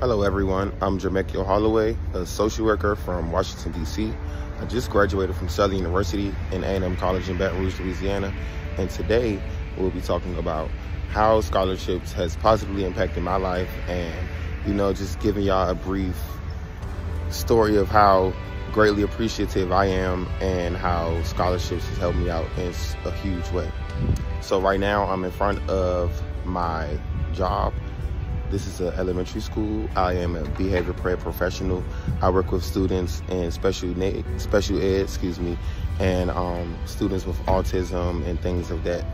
Hello everyone, I'm Jermekkio Holliway, a social worker from Washington, D.C. I just graduated from Southern University in A&M College in Baton Rouge, Louisiana, and today we'll be talking about how ScholarCHIPS has positively impacted my life and, you know, just giving y'all a brief story of how greatly appreciative I am and how ScholarCHIPS has helped me out in a huge way. So right now I'm in front of my job this is an elementary school. I am a behavior prep professional. I work with students in special special ed, excuse me, and um, students with autism and things of that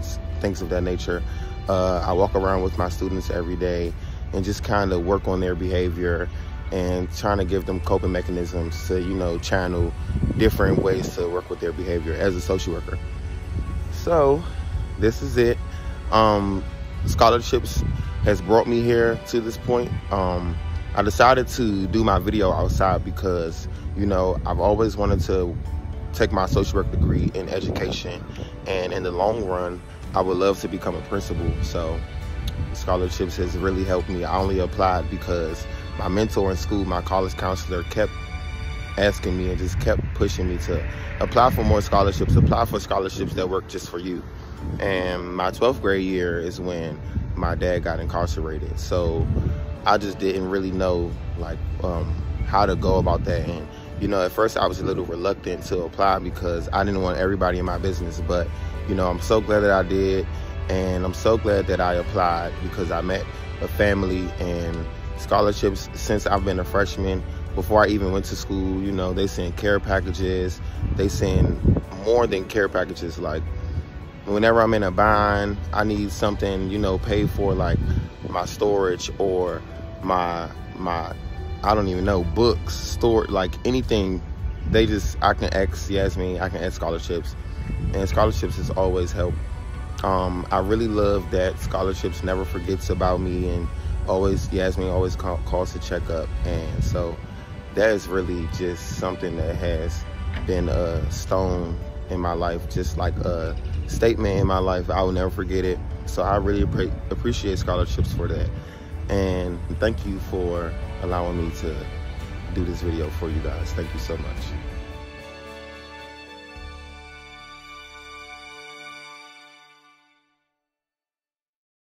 things of that nature. Uh, I walk around with my students every day and just kind of work on their behavior and trying to give them coping mechanisms to you know channel different ways to work with their behavior as a social worker. So this is it. Um, ScholarCHIPS has brought me here to this point. Um, I decided to do my video outside because, you know, I've always wanted to take my social work degree in education. And in the long run, I would love to become a principal. So ScholarCHIPS has really helped me. I only applied because my mentor in school, my college counselor, kept asking me and just kept pushing me to apply for more scholarships, apply for scholarships that work just for you. And my 12th grade year is when my dad got incarcerated. So I just didn't really know like um, how to go about that. And you know, at first I was a little reluctant to apply because I didn't want everybody in my business. But you know, I'm so glad that I did, and I'm so glad that I applied because I met a family and ScholarCHIPS since I've been a freshman. Before I even went to school, you know, they send care packages. They send more than care packages, like whenever I'm in a bind, I need something, you know, paid for like my storage or my my I don't even know books, store like anything. They just I can ask Yasmin, I can ask ScholarCHIPS, and ScholarCHIPS has always helped. Um, I really love that ScholarCHIPS never forgets about me and always Yasmin always call, calls to check up, and so that is really just something that has been a stone in my life, just like a statement in my life. I will never forget it. So I really appreciate ScholarCHIPS for that. And thank you for allowing me to do this video for you guys. Thank you so much.